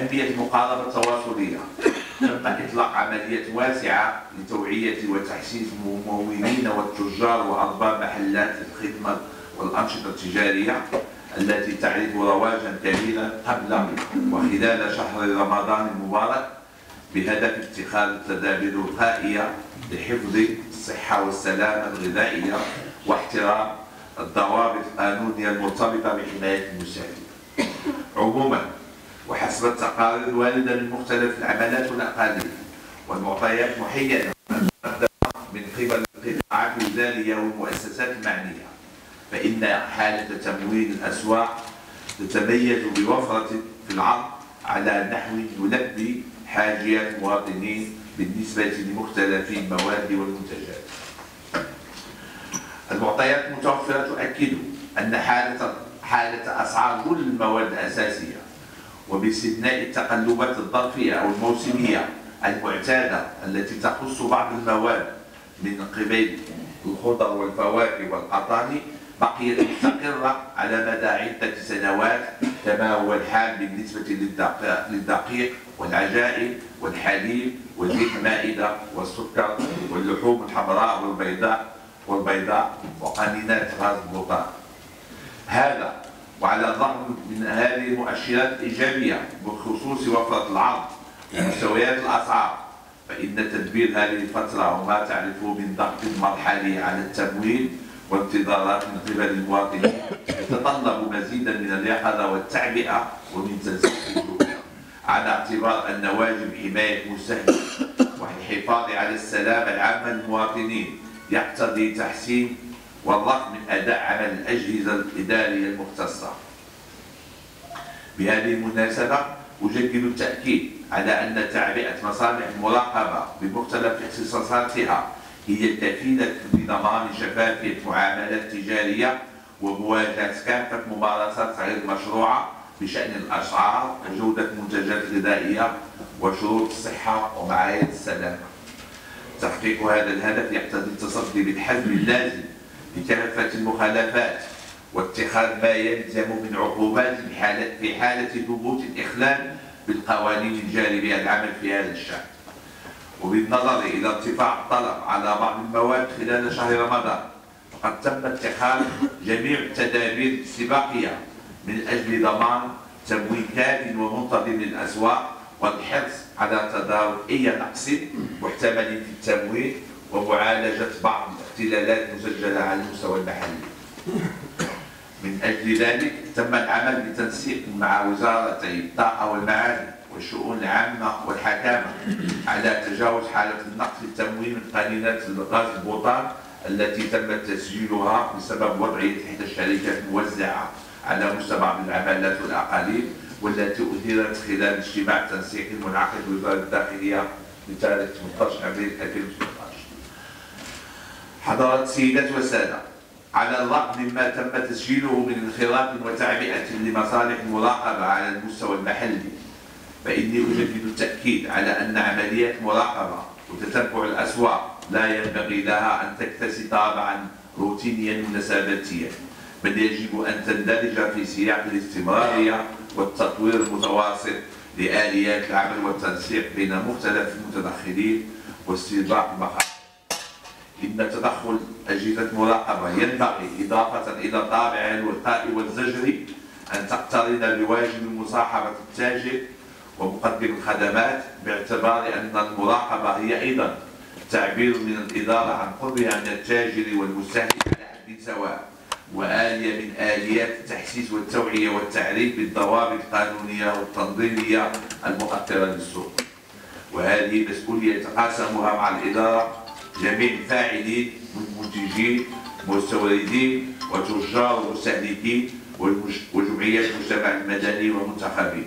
أهمية المقاربة التواصلية تم إطلاق عملية واسعة لتوعية وتحسيس الممولين والتجار وأرباب محلات الخدمة والأنشطة التجارية التي تعرف رواجا كبيرا قبل وخلال شهر رمضان المبارك بهدف اتخاذ التدابير الوقائية لحفظ الصحة والسلامة الغذائية واحترام الضوابط القانونية المرتبطة بحماية المستهلك. عموما وحسب التقارير الواردة من مختلف العملات والأقاليم. والمعطيات محيدة من قبل القطاعات الوزارية والمؤسسات المعنية فإن حالة تمويل الأسواق تتميز بوفرة في العرض على نحو يلبي حاجيات المواطنين بالنسبة لمختلف المواد والمنتجات. المعطيات المتوفرة تؤكد أن حالة حالة أسعار كل المواد الأساسية وباستثناء التقلبات الظرفية أو الموسمية المعتادة التي تخص بعض المواد من قبيل الخضر والفواكه والقطاني بقيت مستقرة على مدى عدة سنوات كما هو الحال بالنسبة للدقيق والعجائن والحليب وزيت المائدة والسكر واللحوم الحمراء والبيضاء والبيضاء وقنينات غاز البطان هذا وعلى الرغم من هذه المؤشرات الإيجابية بخصوص وفرة العرض ومستويات الأسعار فإن تدبير هذه الفترة وما تعرفه من ضغط مرحلي على التمويل وانتظارات من قبل المواطنين يتطلب مزيدا من اليقظة والتعبئة ومن تنسيق على اعتبار أن واجب حماية المستهلك والحفاظ على السلامة العامة للمواطنين يقتضي تحسين والرفع من أداء عمل الأجهزة الإدارية المختصة بهذه المناسبة أجدد التأكيد على أن تعبئة مصالح المراقبة بمختلف اختصاصاتها هي الكفيلة بضمان شفافية معاملات تجارية ومواجهة كافة ممارسات غير مشروعة بشأن الأسعار وجودة المنتجات الغذائية وشروط الصحة ومعايير السلامة. تحقيق هذا الهدف يقتضي التصدي بالحزم اللازم لكافة المخالفات واتخاذ ما يلزم من عقوبات في حالة ثبوت الإخلال بالقوانين الجاري بها العمل في هذا الشأن. وبالنظر إلى ارتفاع الطلب على بعض المواد خلال شهر رمضان فقد تم اتخاذ جميع التدابير الاستباقية من أجل ضمان تموين كاف ومنتظم للأسواق والحرص على تداول أي نقص محتمل في التموين ومعالجة بعض الاختلالات المسجلة على المستوى المحلي. من أجل ذلك تم العمل بتنسيق مع وزارتي الطاقة والمعادن والشؤون العامة والحكامة على تجاوز حالة النقص التموين من قنينات الغاز البوطان التي تم تسجيلها بسبب وضعية إحدى الشركات الموزعة على مستوى العمالات والأقاليم والتي أثيرت خلال اجتماع تنسيقي منعقد بوزارة الداخلية بتاريخ 18 أبريل 2018. حضرات السيدات والسادة على الرغم مما تم تسجيله من انخراط وتعبئة لمصالح المراقبة على المستوى المحلي فإني أجدد التأكيد على أن عمليات مراقبة وتتبع الأسواق لا ينبغي لها أن تكتسي طابعا روتينيا ونساباتيا بل يجب أن تندرج في سياق الاستمرارية والتطوير المتواصل لآليات العمل والتنسيق بين مختلف المتدخلين واستيضاح المخاطر إن تدخل أجهزة مراقبة ينبغي إضافة إلى طابعها الوقائي والزجري أن تقترن بواجب مصاحبة التاجر ومقدم الخدمات باعتبار أن المراقبة هي أيضا تعبير من الإدارة عن قربها من التاجر والمستهلك على حد سواء وآلية من آليات التحسيس والتوعية والتعريف بالضوابط القانونية والتنظيمية المؤثرة للسوق. وهذه مسؤولية يتقاسمها مع الإدارة جميع الفاعلين من منتجين مستوردين وتجار ومستهلكين وجمعيات المجتمع المدني والمنتخبين.